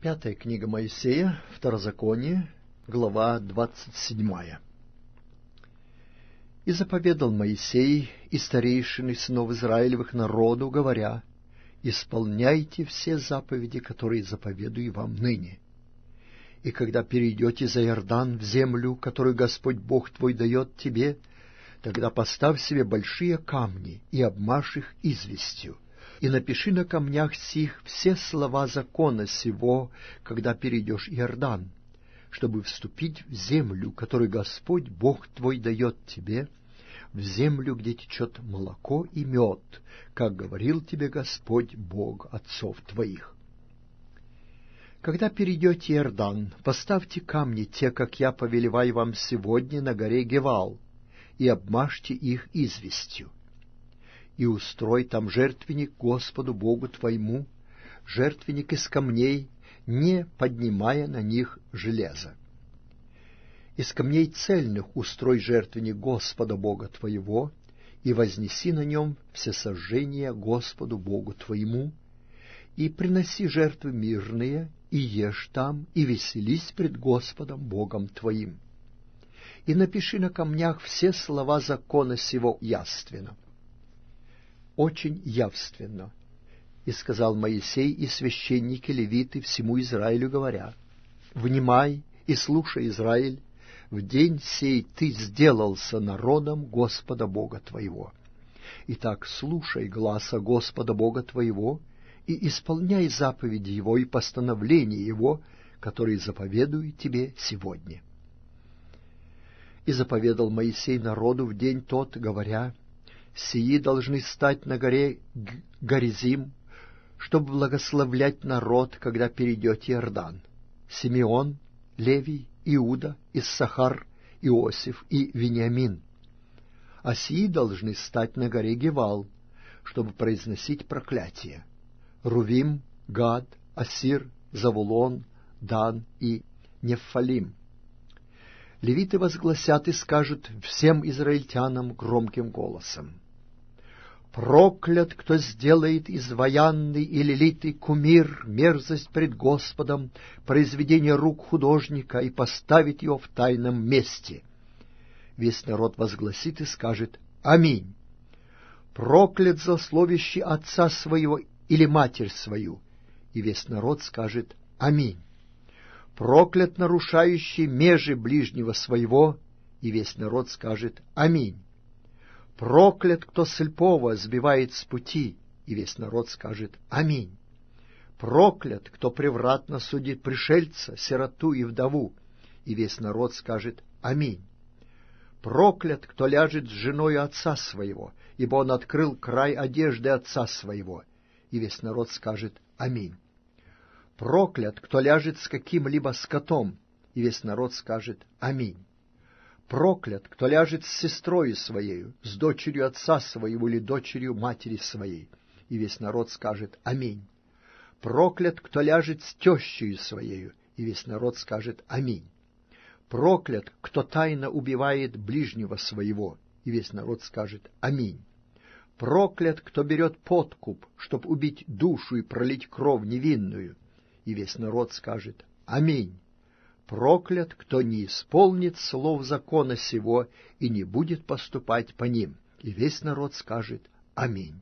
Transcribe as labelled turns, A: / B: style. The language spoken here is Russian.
A: Пятая книга Моисея, Второзаконие, глава двадцать седьмая. «И заповедал Моисей и старейшины сынов Израилевых народу, говоря, «Исполняйте все заповеди, которые заповедую вам ныне. И когда перейдете за Иордан в землю, которую Господь Бог твой дает тебе, тогда поставь себе большие камни и обмажь их известью, и напиши на камнях сих все слова закона сего, когда перейдешь Иордан, чтобы вступить в землю, которую Господь Бог твой дает тебе, в землю, где течет молоко и мед, как говорил тебе Господь Бог отцов твоих. Когда перейдете Иордан, поставьте камни те, как я повелеваю вам сегодня на горе Гевал, и обмажьте их известью и устрой там жертвенник Господу Богу твоему, жертвенник из камней, не поднимая на них железа. Из камней цельных устрой жертвенник Господа Бога твоего, и вознеси на нем все сожжения Господу Богу твоему, и приноси жертвы мирные, и ешь там, и веселись пред Господом Богом твоим. И напиши на камнях все слова закона сего яственно очень явственно. И сказал Моисей и священники левиты всему Израилю, говоря, «Внимай и слушай, Израиль, в день сей ты сделался народом Господа Бога твоего. Итак, слушай гласа Господа Бога твоего и исполняй заповеди Его и постановления Его, которые заповедую тебе сегодня». И заповедал Моисей народу в день тот, говоря, сии должны стать на горе Горизим, чтобы благословлять народ, когда перейдете Иордан. Симеон, Левий, Иуда, Иссахар, Иосиф и Вениамин. А сии должны стать на горе Гевал, чтобы произносить проклятие. Рувим, Гад, Асир, Завулон, Дан и Нефалим. Левиты возгласят и скажут всем израильтянам громким голосом. Проклят, кто сделает изваянный или литый кумир, мерзость пред Господом, произведение рук художника и поставит его в тайном месте. Весь народ возгласит и скажет «Аминь». Проклят злословящий отца своего или матерь свою, и весь народ скажет «Аминь». Проклят нарушающий межи ближнего своего, и весь народ скажет «Аминь». Проклят, кто слепого сбивает с пути, и весь народ скажет «Аминь». Проклят, кто превратно судит пришельца, сироту и вдову, и весь народ скажет «Аминь». Проклят, кто ляжет с женой отца своего, ибо он открыл край одежды отца своего, и весь народ скажет «Аминь». Проклят, кто ляжет с каким-либо скотом, и весь народ скажет «Аминь». Проклят, кто ляжет с сестрой своею, с дочерью отца своего или дочерью матери своей. И весь народ скажет «Аминь». Проклят, кто ляжет с тещей своею, и весь народ скажет «Аминь». Проклят, кто тайно убивает ближнего своего, и весь народ скажет «Аминь». Проклят, кто берет подкуп, чтоб убить душу и пролить кровь невинную, и весь народ скажет «Аминь». Проклят, кто не исполнит слов закона сего и не будет поступать по ним. И весь народ скажет Аминь.